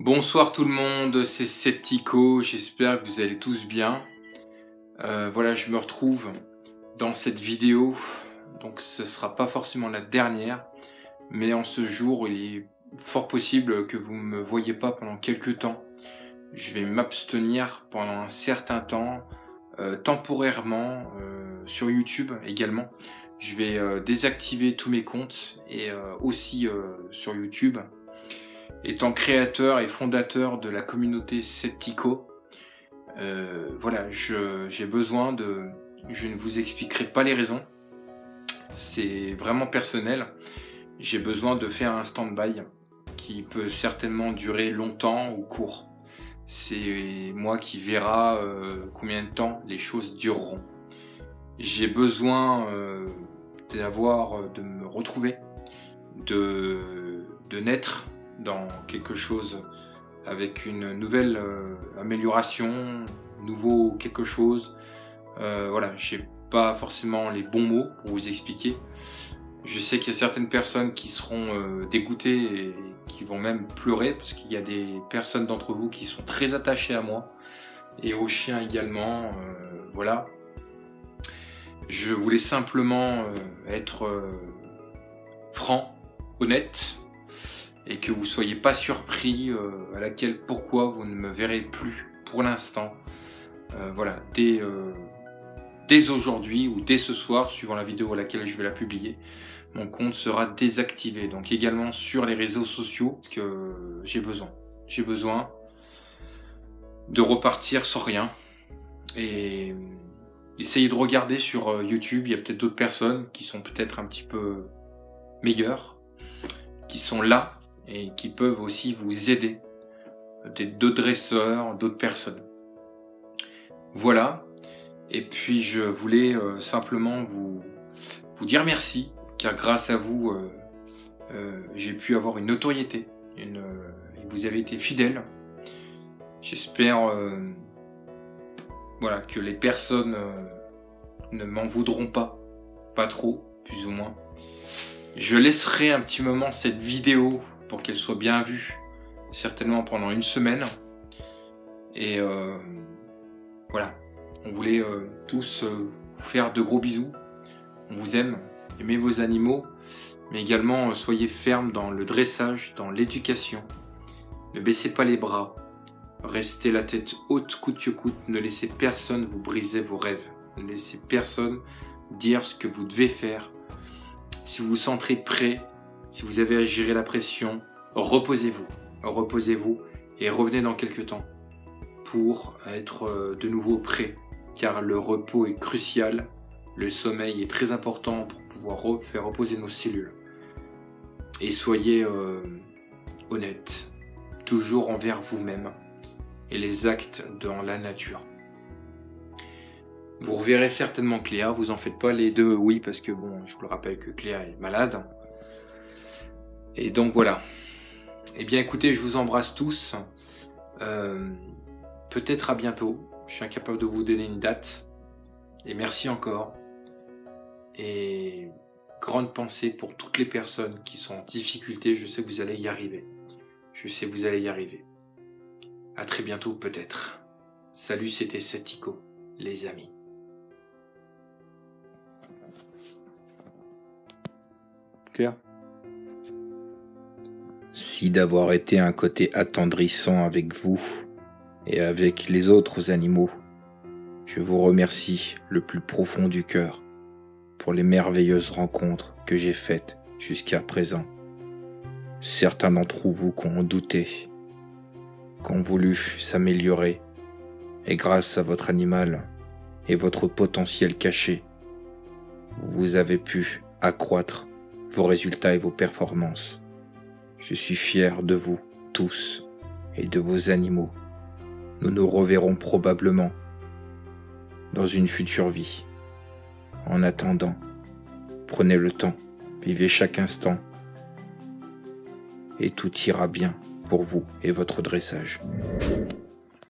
Bonsoir tout le monde, c'est Septico, j'espère que vous allez tous bien. Euh, voilà, je me retrouve dans cette vidéo, donc ce sera pas forcément la dernière, mais en ce jour, il est fort possible que vous me voyez pas pendant quelques temps. Je vais m'abstenir pendant un certain temps, euh, temporairement, euh, sur YouTube également. Je vais désactiver tous mes comptes et aussi sur YouTube. Étant créateur et fondateur de la communauté Septico, voilà, j'ai besoin de... Je ne vous expliquerai pas les raisons. C'est vraiment personnel. J'ai besoin de faire un stand-by qui peut certainement durer longtemps ou court. C'est moi qui verra euh, combien de temps les choses dureront. J'ai besoin euh, d'avoir, euh, de me retrouver, de, de naître dans quelque chose avec une nouvelle euh, amélioration, nouveau quelque chose. Euh, voilà, j'ai pas forcément les bons mots pour vous expliquer. Je sais qu'il y a certaines personnes qui seront euh, dégoûtées et qui vont même pleurer parce qu'il y a des personnes d'entre vous qui sont très attachées à moi et aux chiens également. Euh, voilà. Je voulais simplement être franc, honnête et que vous soyez pas surpris euh, à laquelle pourquoi vous ne me verrez plus pour l'instant. Euh, voilà, dès, euh, dès aujourd'hui ou dès ce soir, suivant la vidéo à laquelle je vais la publier, mon compte sera désactivé. Donc également sur les réseaux sociaux que j'ai besoin. J'ai besoin de repartir sans rien. Et essayez de regarder sur YouTube, il y a peut-être d'autres personnes qui sont peut-être un petit peu meilleures, qui sont là et qui peuvent aussi vous aider. D'autres dresseurs, d'autres personnes. Voilà. Et puis je voulais euh, simplement vous, vous dire merci, car grâce à vous, euh, euh, j'ai pu avoir une notoriété. Vous avez été fidèles. J'espère voilà, que les personnes ne m'en voudront pas. Pas trop, plus ou moins. Je laisserai un petit moment cette vidéo pour qu'elle soit bien vue, certainement pendant une semaine. Et euh, voilà, on voulait euh, tous euh, vous faire de gros bisous. On vous aime, aimez vos animaux, mais également soyez fermes dans le dressage, dans l'éducation. Ne baissez pas les bras, restez la tête haute coûte que coûte, ne laissez personne vous briser vos rêves, ne laissez personne dire ce que vous devez faire. Si vous vous sentez prêt, si vous avez à gérer la pression, reposez-vous, reposez-vous et revenez dans quelques temps pour être euh, de nouveau prêt, car le repos est crucial, le sommeil est très important pour pouvoir re- faire reposer nos cellules. Et soyez euh, honnête, toujours envers vous-même et les actes dans la nature. Vous reverrez certainement Cléa, vous en faites pas les deux, oui, parce que bon, je vous le rappelle que Cléa est malade. Et donc voilà. Eh bien écoutez, je vous embrasse tous. Euh, Peut-être à bientôt. Je suis incapable de vous donner une date. Et merci encore. Et grande pensée pour toutes les personnes qui sont en difficulté. Je sais que vous allez y arriver. Je sais que vous allez y arriver. À très bientôt peut-être. Salut, c'était Setico, les amis. Claire? D'avoir été un côté attendrissant avec vous et avec les autres animaux, je vous remercie le plus profond du cœur pour les merveilleuses rencontres que j'ai faites jusqu'à présent. Certains d'entre vous qui ont douté, qui ont voulu s'améliorer, et grâce à votre animal et votre potentiel caché, vous avez pu accroître vos résultats et vos performances. Je suis fier de vous tous et de vos animaux. Nous nous reverrons probablement dans une future vie. En attendant, prenez le temps, vivez chaque instant et tout ira bien pour vous et votre dressage.